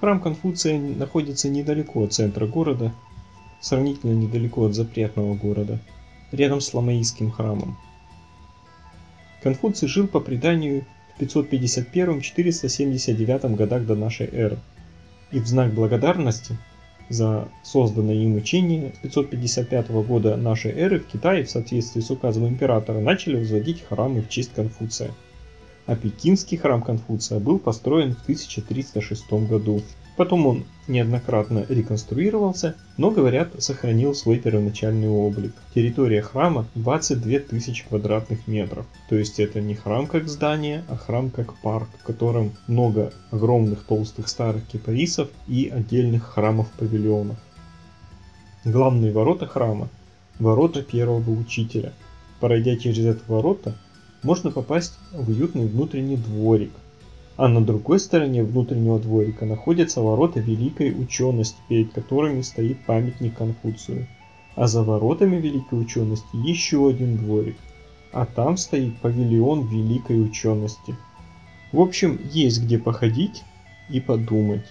Храм Конфуция находится недалеко от центра города, сравнительно недалеко от запретного города, рядом с Ламаистским храмом. Конфуций жил по преданию в 551-479 годах до нашей эры. И в знак благодарности за созданное им учение с 555 года нашей эры в Китае в соответствии с указом императора начали возводить храмы в честь Конфуция. А пекинский храм Конфуция был построен в 1306 году. Потом он неоднократно реконструировался, но, говорят, сохранил свой первоначальный облик. Территория храма 22 тысячи квадратных метров. То есть это не храм как здание, а храм как парк, в котором много огромных толстых старых кипарисов и отдельных храмов-павильонов. Главные ворота храма – ворота первого учителя. Пройдя через это ворота, можно попасть в уютный внутренний дворик – а на другой стороне внутреннего дворика находятся ворота великой учености, перед которыми стоит памятник Конфуцию. А за воротами великой учености еще один дворик, а там стоит павильон великой учености. В общем, есть где походить и подумать.